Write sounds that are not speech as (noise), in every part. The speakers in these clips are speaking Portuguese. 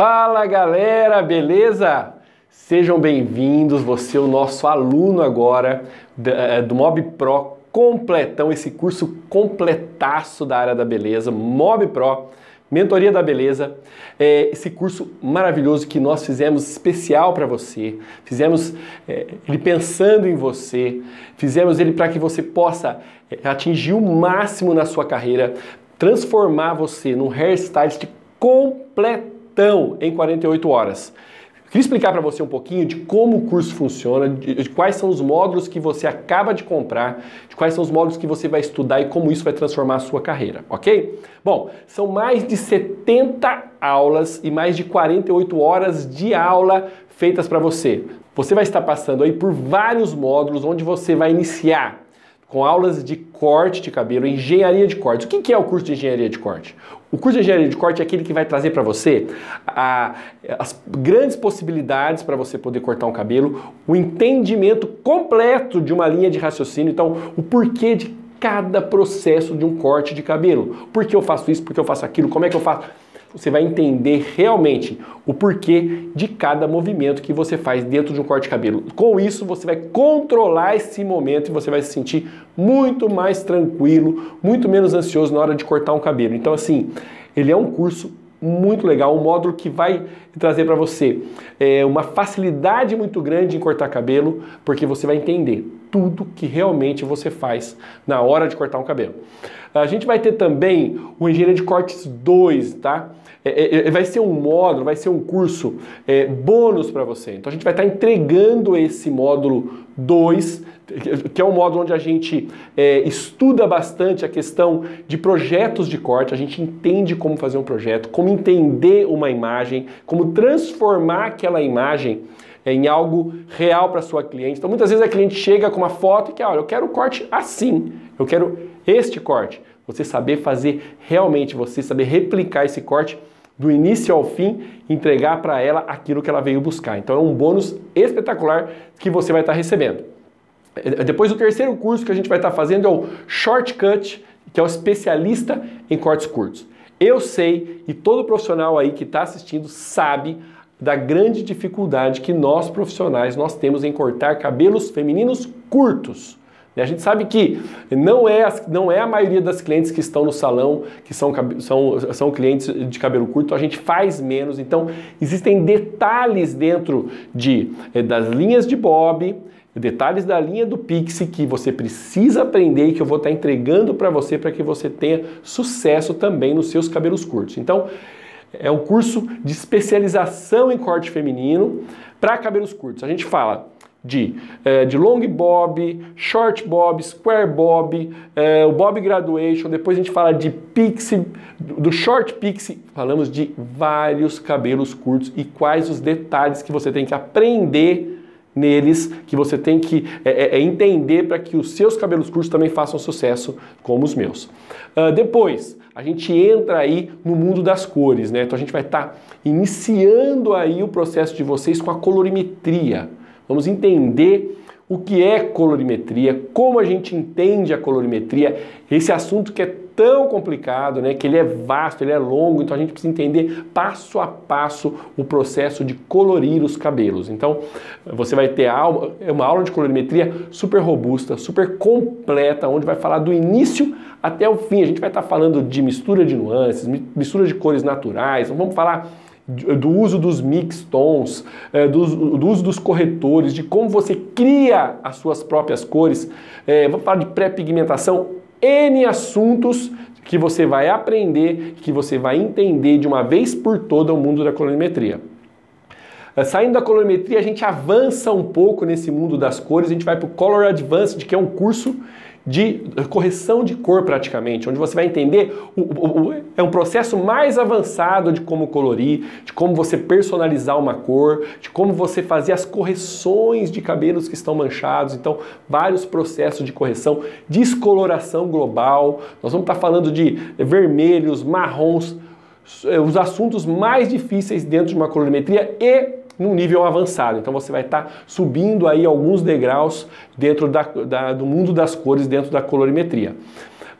Fala galera, beleza? Sejam bem-vindos, você é o nosso aluno agora eh, do Mob Pro completão, esse curso completaço da área da beleza, Mob Pro, Mentoria da Beleza, é, esse curso maravilhoso que nós fizemos especial para você, fizemos é, ele pensando em você, fizemos ele para que você possa é, atingir o máximo na sua carreira, transformar você num hairstylist completão então, em 48 horas. Queria explicar para você um pouquinho de como o curso funciona, de, de, quais são os módulos que você acaba de comprar, de quais são os módulos que você vai estudar e como isso vai transformar a sua carreira, ok? Bom, são mais de 70 aulas e mais de 48 horas de aula feitas para você. Você vai estar passando aí por vários módulos onde você vai iniciar com aulas de corte de cabelo, engenharia de corte. O que é o curso de engenharia de corte? O curso de engenharia de corte é aquele que vai trazer para você a, as grandes possibilidades para você poder cortar um cabelo, o entendimento completo de uma linha de raciocínio, então o porquê de cada processo de um corte de cabelo. Por que eu faço isso? Por que eu faço aquilo? Como é que eu faço? Você vai entender realmente o porquê de cada movimento que você faz dentro de um corte de cabelo. Com isso, você vai controlar esse momento e você vai se sentir muito mais tranquilo, muito menos ansioso na hora de cortar um cabelo. Então, assim, ele é um curso muito legal, um módulo que vai trazer para você é, uma facilidade muito grande em cortar cabelo, porque você vai entender tudo que realmente você faz na hora de cortar um cabelo. A gente vai ter também o Engenharia de Cortes 2, tá? É, é, é, vai ser um módulo, vai ser um curso é, bônus para você. Então a gente vai estar tá entregando esse módulo 2, que é um módulo onde a gente é, estuda bastante a questão de projetos de corte, a gente entende como fazer um projeto, como entender uma imagem, como transformar aquela imagem é, em algo real para sua cliente. Então muitas vezes a cliente chega com uma foto e quer, olha, eu quero o corte assim, eu quero este corte. Você saber fazer realmente, você saber replicar esse corte do início ao fim, entregar para ela aquilo que ela veio buscar. Então é um bônus espetacular que você vai estar tá recebendo. É, depois o terceiro curso que a gente vai estar tá fazendo é o Shortcut, que é o especialista em cortes curtos. Eu sei e todo profissional aí que está assistindo sabe da grande dificuldade que nós profissionais nós temos em cortar cabelos femininos curtos. A gente sabe que não é, não é a maioria das clientes que estão no salão que são, são, são clientes de cabelo curto, a gente faz menos. Então, existem detalhes dentro de, eh, das linhas de bob, detalhes da linha do Pixie que você precisa aprender e que eu vou estar entregando para você para que você tenha sucesso também nos seus cabelos curtos. Então, é um curso de especialização em corte feminino para cabelos curtos. A gente fala de, é, de long bob, short bob, square bob, é, o bob graduation, depois a gente fala de pixie, do short pixie, falamos de vários cabelos curtos e quais os detalhes que você tem que aprender neles, que você tem que é, entender para que os seus cabelos curtos também façam sucesso como os meus. Uh, depois, a gente entra aí no mundo das cores, né? Então a gente vai estar tá iniciando aí o processo de vocês com a colorimetria. Vamos entender o que é colorimetria, como a gente entende a colorimetria, esse assunto que é tão complicado, né, que ele é vasto, ele é longo, então a gente precisa entender passo a passo o processo de colorir os cabelos. Então, você vai ter uma aula de colorimetria super robusta, super completa, onde vai falar do início até o fim. A gente vai estar falando de mistura de nuances, mistura de cores naturais, vamos falar do uso dos mix tons, é, do, do, uso dos corretores, de como você cria as suas próprias cores. É, vamos falar de pré-pigmentação, N assuntos que você vai aprender, que você vai entender de uma vez por toda o mundo da colorimetria. É, saindo da colorimetria, a gente avança um pouco nesse mundo das cores, a gente vai para o Color Advanced, que é um curso de correção de cor praticamente, onde você vai entender o, o, o, é um processo mais avançado de como colorir, de como você personalizar uma cor, de como você fazer as correções de cabelos que estão manchados, então vários processos de correção, descoloração global. Nós vamos estar falando de vermelhos, marrons, eh, os assuntos mais difíceis dentro de uma colorimetria e num nível avançado. Então você vai estar tá subindo aí alguns degraus dentro da, da, do mundo das cores, dentro da colorimetria.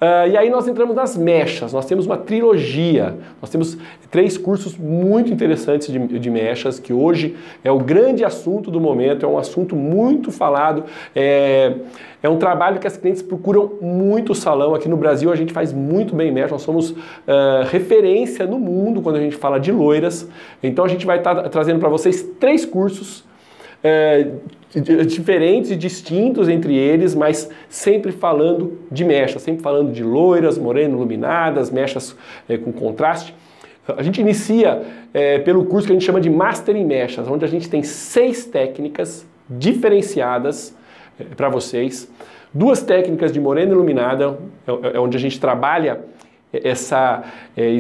Uh, e aí nós entramos nas mechas, nós temos uma trilogia, nós temos três cursos muito interessantes de, de mechas, que hoje é o grande assunto do momento, é um assunto muito falado, é, é um trabalho que as clientes procuram muito salão. Aqui no Brasil a gente faz muito bem mecha, nós somos uh, referência no mundo quando a gente fala de loiras. Então a gente vai estar tá trazendo para vocês três cursos é, diferentes e distintos entre eles, mas sempre falando de mechas, sempre falando de loiras, moreno, iluminadas, mechas é, com contraste. A gente inicia é, pelo curso que a gente chama de Master em Mechas, onde a gente tem seis técnicas diferenciadas é, para vocês. Duas técnicas de morena iluminada, é, é onde a gente trabalha essa, é,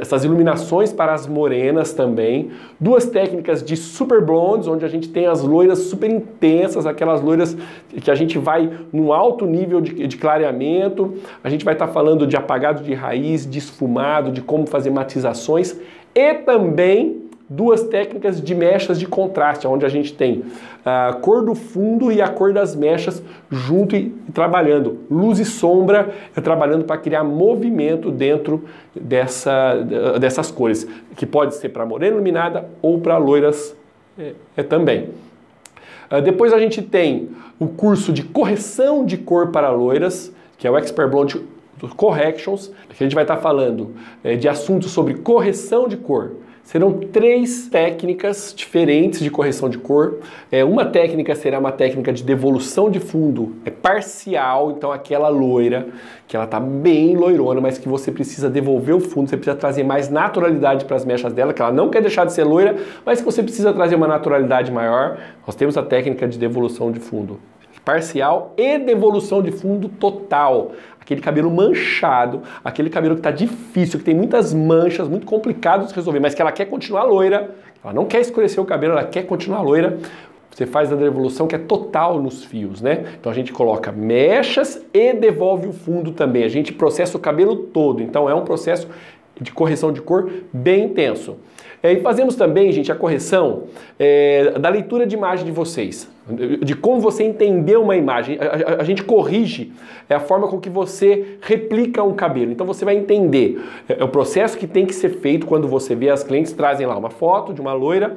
essas iluminações para as morenas também. Duas técnicas de super blondes, onde a gente tem as loiras super intensas, aquelas loiras que a gente vai num alto nível de, de clareamento. A gente vai estar tá falando de apagado de raiz, de esfumado, de como fazer matizações e também duas técnicas de mechas de contraste, onde a gente tem a cor do fundo e a cor das mechas junto e, trabalhando. Luz e sombra é trabalhando para criar movimento dentro dessa, dessas cores, que pode ser para morena iluminada ou para loiras é, é também. Uh, depois a gente tem o curso de correção de cor para loiras, que é o Expert Blonde Corrections, que a gente vai estar falando é, de assuntos sobre correção de cor. Serão três técnicas diferentes de correção de cor. É, uma técnica será uma técnica de devolução de fundo é parcial, então aquela loira, que ela tá bem loirona, mas que você precisa devolver o fundo, você precisa trazer mais naturalidade para as mechas dela, que ela não quer deixar de ser loira, mas que você precisa trazer uma naturalidade maior. Nós temos a técnica de devolução de fundo parcial e devolução de fundo total aquele cabelo manchado, aquele cabelo que está difícil, que tem muitas manchas, muito complicado de resolver, mas que ela quer continuar loira, ela não quer escurecer o cabelo, ela quer continuar loira. Você faz a devolução que é total nos fios, né? Então a gente coloca mechas e devolve o fundo também. A gente processa o cabelo todo. Então é um processo de correção de cor bem intenso. É, e fazemos também, gente, a correção é, da leitura de imagem de vocês, de como você entendeu uma imagem. A, a, a, gente corrige é a forma com que você replica um cabelo. Então você vai entender é, é, o processo que tem que ser feito quando você vê as clientes trazem lá uma foto de uma loira.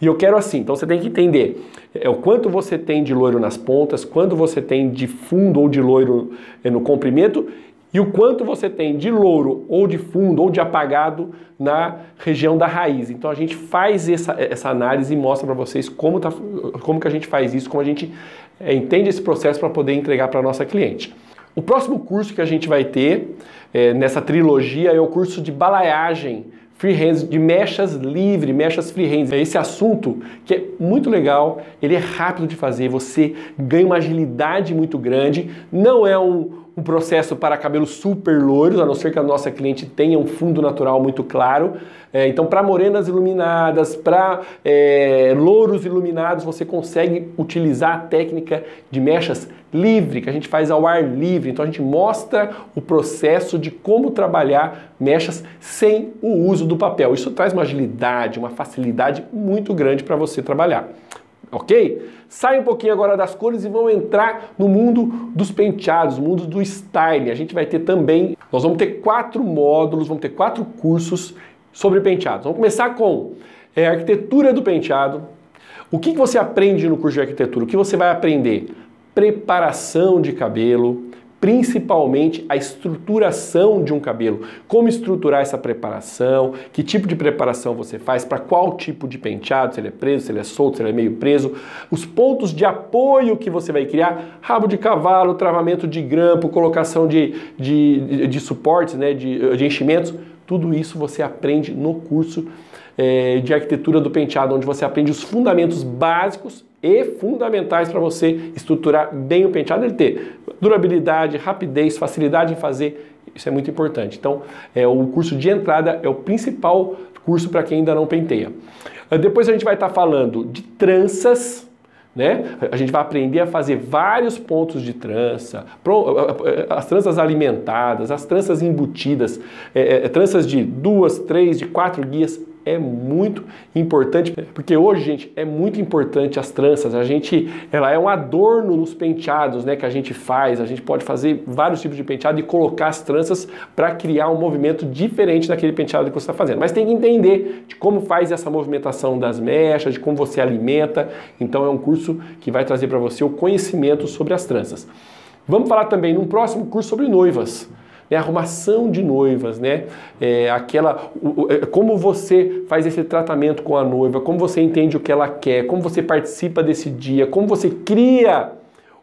E eu quero assim, então você tem que entender é, o quanto você tem de loiro nas pontas, quanto você tem de fundo ou de loiro é, no comprimento e o quanto você tem de louro ou de fundo ou de apagado na região da raiz. Então a gente faz essa, essa análise e mostra para vocês como, tá, como que a gente faz isso, como a gente é, entende esse processo para poder entregar para a nossa cliente. O próximo curso que a gente vai ter é, nessa trilogia é o curso de balaiagem freehands, de mechas livre, mechas freehands. É esse assunto que é muito legal, ele é rápido de fazer, você ganha uma agilidade muito grande, não é um um processo para cabelos super loiros, a não ser que a nossa cliente tenha um fundo natural muito claro. É, então, para morenas iluminadas, para é, louros iluminados, você consegue utilizar a técnica de mechas livre, que a gente faz ao ar livre. Então, a gente mostra o processo de como trabalhar mechas sem o uso do papel. Isso traz uma agilidade, uma facilidade muito grande para você trabalhar ok? Sai um pouquinho agora das cores e vamos entrar no mundo dos penteados, mundo do styling. A gente vai ter também, nós vamos ter quatro módulos, vamos ter quatro cursos sobre penteados. Vamos começar com é, arquitetura do penteado. O que, que você aprende no curso de arquitetura? O que você vai aprender? Preparação de cabelo, principalmente a estruturação de um cabelo. Como estruturar essa preparação, que tipo de preparação você faz, para qual tipo de penteado, se ele é preso, se ele é solto, se ele é meio preso, os pontos de apoio que você vai criar, rabo de cavalo, travamento de grampo, colocação de, de, de suportes, né, de, de enchimentos, tudo isso você aprende no curso é, de arquitetura do penteado, onde você aprende os fundamentos básicos e fundamentais para você estruturar bem o penteado, ele ter durabilidade, rapidez, facilidade em fazer, isso é muito importante. Então, é, o curso de entrada é o principal curso para quem ainda não penteia. Ah, depois a gente vai estar tá falando de tranças, né? A gente vai aprender a fazer vários pontos de trança, as tranças alimentadas, as tranças embutidas, é, é, tranças de duas, três, de quatro guias, é muito importante, porque hoje, gente, é muito importante as tranças. A gente, ela é um adorno nos penteados, né, que a gente faz. A gente pode fazer vários tipos de penteado e colocar as tranças para criar um movimento diferente daquele penteado que você está fazendo. Mas tem que entender de como faz essa movimentação das mechas, de como você alimenta. Então é um curso que vai trazer para você o conhecimento sobre as tranças. Vamos falar também num próximo curso sobre noivas né, arrumação de noivas, né, é, aquela, o, é, como você faz esse tratamento com a noiva, como você entende o que ela quer, como você participa desse dia, como você cria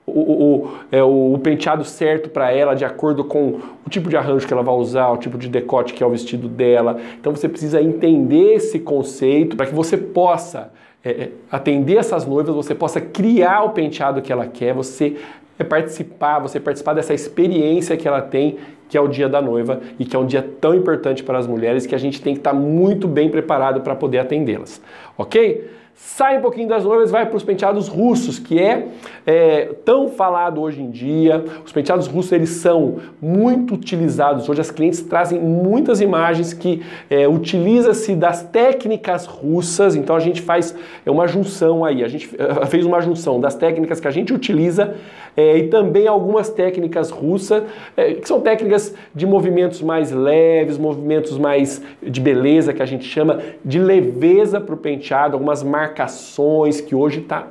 o, o, é, o, penteado certo para ela, de acordo com o tipo de arranjo que ela vai usar, o tipo de decote que é o vestido dela. Então você precisa entender esse conceito para que você possa é, é, atender essas noivas, você possa criar o penteado que ela quer, você é participar, você participar dessa experiência que ela tem, que é o dia da noiva e que é um dia tão importante para as mulheres que a gente tem que estar muito bem preparado para poder atendê-las, ok? Sai um pouquinho das noivas, vai para os penteados russos, que é, é, tão falado hoje em dia. Os penteados russos eles são muito utilizados hoje. As clientes trazem muitas imagens que é, utiliza-se das técnicas russas. Então a gente faz é uma junção aí. A gente é, (laughs) fez uma junção das técnicas que a gente utiliza é, e também algumas técnicas russas, é, que são técnicas de movimentos mais leves, movimentos mais de beleza, que a gente chama de leveza para o penteado, algumas marcações que hoje está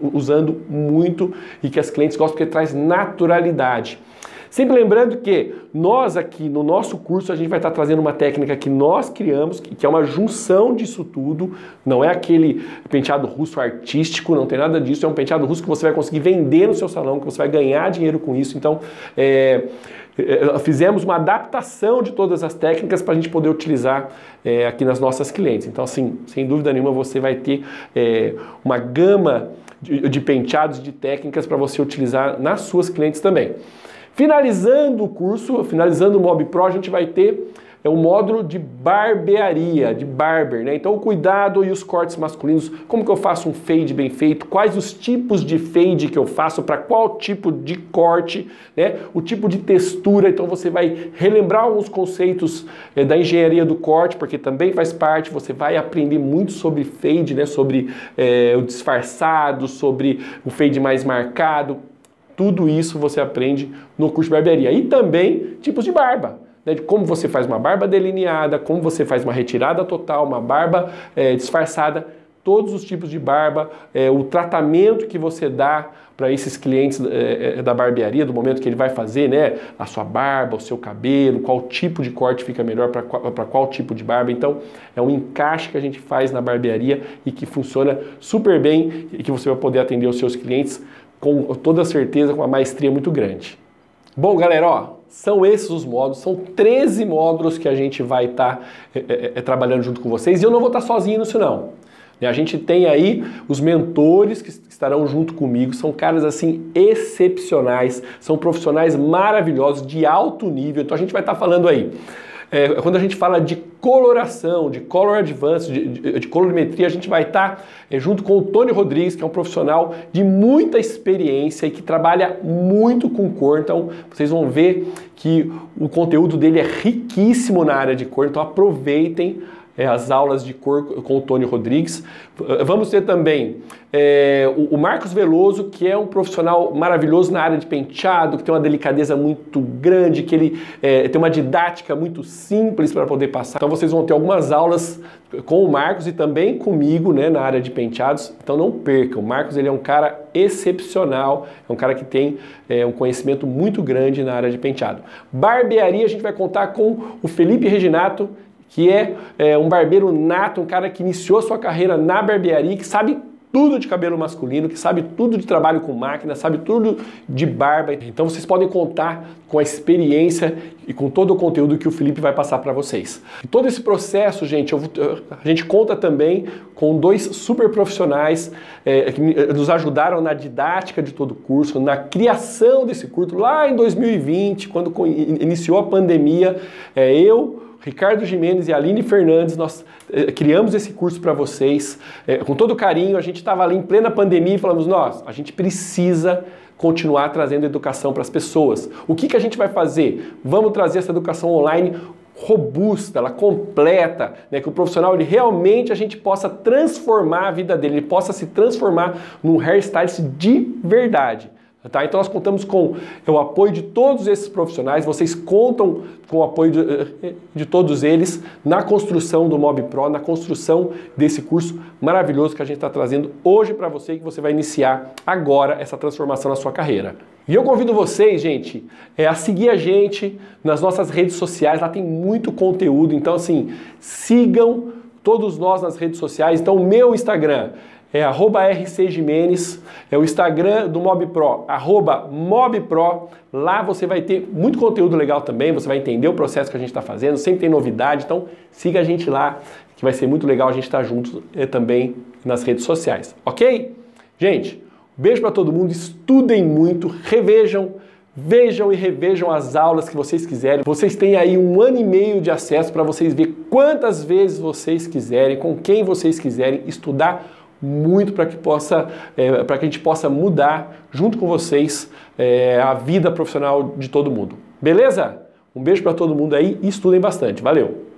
usando muito e que as clientes gostam porque traz naturalidade. Sempre lembrando que nós aqui no nosso curso a gente vai estar trazendo uma técnica que nós criamos, que é uma junção disso tudo, não é aquele penteado russo artístico, não tem nada disso, é um penteado russo que você vai conseguir vender no seu salão, que você vai ganhar dinheiro com isso. Então, é, é fizemos uma adaptação de todas as técnicas para a gente poder utilizar é, aqui nas nossas clientes. Então, assim, sem dúvida nenhuma, você vai ter é, uma gama de, de penteados, de técnicas para você utilizar nas suas clientes também. Finalizando o curso, finalizando o Mob Pro, a gente vai ter é um módulo de barbearia, de barber, né? Então o cuidado e os cortes masculinos, como que eu faço um fade bem feito, quais os tipos de fade que eu faço para qual tipo de corte, né? O tipo de textura, então você vai relembrar alguns conceitos é, da engenharia do corte, porque também faz parte, você vai aprender muito sobre fade, né? Sobre é, o disfarçado, sobre o fade mais marcado, tudo isso você aprende no curso de barbearia. E também tipos de barba. Né, de como você faz uma barba delineada, como você faz uma retirada total, uma barba é, disfarçada, todos os tipos de barba, é, o tratamento que você dá para esses clientes é, da barbearia, do momento que ele vai fazer né, a sua barba, o seu cabelo, qual tipo de corte fica melhor para qual, qual tipo de barba. Então, é um encaixe que a gente faz na barbearia e que funciona super bem e que você vai poder atender os seus clientes com toda certeza, com uma maestria muito grande. Bom, galera, ó, são esses os módulos, são 13 módulos que a gente vai estar tá, é, é, é, trabalhando junto com vocês e eu não vou estar tá sozinho nisso não. A gente tem aí os mentores que estarão junto comigo, são caras assim excepcionais, são profissionais maravilhosos, de alto nível, então a gente vai estar tá falando aí é, quando a gente fala de coloração, de color advance, de, de, de colorimetria, a gente vai estar tá, é, junto com o Tony Rodrigues, que é um profissional de muita experiência e que trabalha muito com cor. Então, vocês vão ver que o conteúdo dele é riquíssimo na área de cor. Então, aproveitem é, as aulas de cor com o Tony Rodrigues. Vamos ter também é, o, o, Marcos Veloso, que é um profissional maravilhoso na área de penteado, que tem uma delicadeza muito grande, que ele é, tem uma didática muito simples para poder passar. Então vocês vão ter algumas aulas com o Marcos e também comigo né, na área de penteados. Então não percam. O Marcos ele é um cara excepcional, é um cara que tem um conhecimento muito grande na área de penteado. Barbearia, a gente vai contar com o Felipe Reginato, que é, é um barbeiro nato, um cara que iniciou sua carreira na barbearia, que sabe tudo de cabelo masculino, que sabe tudo de trabalho com máquina, sabe tudo de barba. Então vocês podem contar com a experiência e com todo o conteúdo que o Felipe vai passar para vocês. E todo esse processo, gente, eu, a gente conta também com dois super profissionais é, que nos ajudaram na didática de todo o curso, na criação desse curso lá em 2020, quando iniciou a pandemia. É, eu Ricardo Jimenez e Aline Fernandes, nós eh, criamos esse curso para vocês eh, com todo carinho. A gente estava ali em plena pandemia e falamos: nós, a gente precisa continuar trazendo educação para as pessoas. O que, que a gente vai fazer? Vamos trazer essa educação online robusta, ela completa, né? que o profissional ele realmente a gente possa transformar a vida dele, ele possa se transformar num hairstylist de verdade. Tá? Então nós contamos com o apoio de todos esses profissionais, vocês contam com o apoio de, eh, de, todos eles na construção do Mob Pro, na construção desse curso maravilhoso que a gente está trazendo hoje para você, que você vai iniciar agora essa transformação na sua carreira. E eu convido vocês, gente, é, a seguir a gente nas nossas redes sociais, lá tem muito conteúdo, então assim, sigam todos nós nas redes sociais. Então, o meu Instagram é rcjimenez, é o Instagram do MobPro, arroba MobPro. Lá você vai ter muito conteúdo legal também, você vai entender o processo que a gente está fazendo, sempre tem novidade, então siga a gente lá, que vai ser muito legal a gente estar tá juntos é, também nas redes sociais, ok? Gente, beijo para todo mundo, estudem muito, revejam, Vejam e revejam as aulas que vocês quiserem. Vocês têm aí um ano e meio de acesso para vocês ver quantas vezes vocês quiserem, com quem vocês quiserem, estudar muito para que possa, é, para que a gente possa mudar junto com vocês é, a vida profissional de todo mundo. Beleza? Um beijo para todo mundo aí e estudem bastante. Valeu!